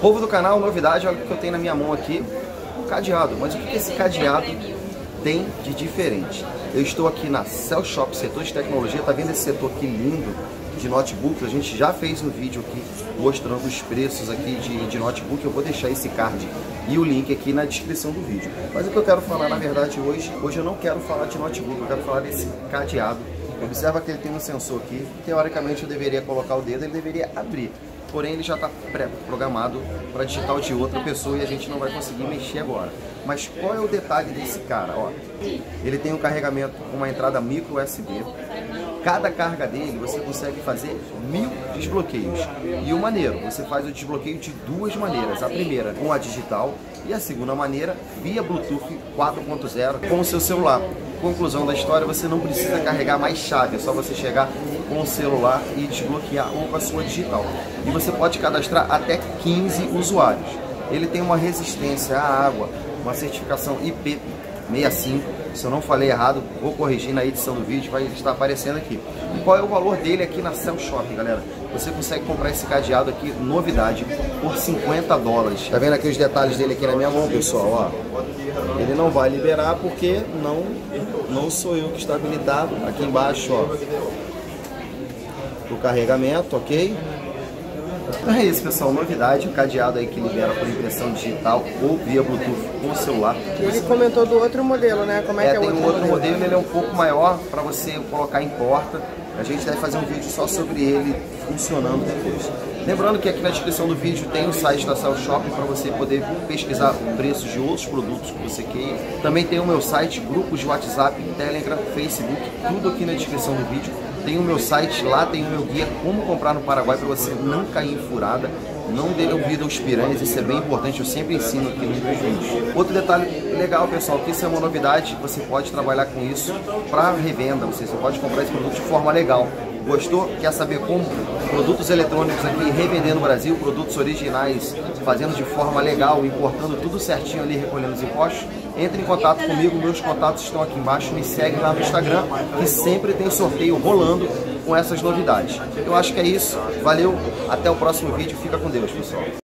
Povo do canal, novidade, olha o que eu tenho na minha mão aqui, um cadeado. Mas o que esse cadeado tem de diferente? Eu estou aqui na Cell Shop, setor de tecnologia, tá vendo esse setor aqui lindo de notebooks? A gente já fez um vídeo aqui mostrando os preços aqui de, de notebook, eu vou deixar esse card e o link aqui na descrição do vídeo. Mas o que eu quero falar, na verdade, hoje, hoje eu não quero falar de notebook, eu quero falar desse cadeado. Observa que ele tem um sensor aqui, teoricamente eu deveria colocar o dedo, ele deveria abrir porém ele já está pré-programado para digital de outra pessoa e a gente não vai conseguir mexer agora. Mas qual é o detalhe desse cara? Ó, ele tem um carregamento uma entrada micro USB. Cada carga dele você consegue fazer mil desbloqueios. E o maneiro, você faz o desbloqueio de duas maneiras. A primeira com a digital e a segunda maneira via Bluetooth 4.0 com o seu celular. Conclusão da história, você não precisa carregar mais chave, é só você chegar com o celular e desbloquear ou com a sua digital. E você pode cadastrar até 15 usuários. Ele tem uma resistência à água, uma certificação IP65. Se eu não falei errado, vou corrigir na edição do vídeo, vai estar aparecendo aqui. E qual é o valor dele aqui na Cell Shop, galera? Você consegue comprar esse cadeado aqui, novidade, por 50 dólares. Tá vendo aqui os detalhes dele aqui na minha mão, pessoal? Ó. Ele não vai liberar porque não, não sou eu que está habilitado. Aqui embaixo, ó, o carregamento, ok? Então é isso, pessoal. Novidade, o cadeado aí que libera por impressão digital ou via Bluetooth com o celular. Ele comentou do outro modelo, né? Como é, é que é o outro um outro modelo, modelo ele é um pouco maior para você colocar em porta. A gente deve fazer um vídeo só sobre ele funcionando depois. Lembrando que aqui na descrição do vídeo tem o site da Cell Shopping para você poder pesquisar preços de outros produtos que você queira. Também tem o meu site, grupos de WhatsApp, Telegram, Facebook, tudo aqui na descrição do vídeo. Tem o meu site, lá tem o meu guia como comprar no Paraguai para você não cair em furada, não dê ouvido aos piranhas, isso é bem importante, eu sempre ensino aqui nos vídeos. Outro detalhe legal, pessoal, que isso é uma novidade, você pode trabalhar com isso para revenda, você pode comprar esse produto de forma legal. Gostou? Quer saber como produtos eletrônicos aqui revender no Brasil, produtos originais, fazendo de forma legal, importando tudo certinho ali, recolhendo os impostos? Entre em contato comigo, meus contatos estão aqui embaixo, me segue lá no Instagram, que sempre tem sorteio rolando com essas novidades. Eu acho que é isso, valeu, até o próximo vídeo, fica com Deus, pessoal.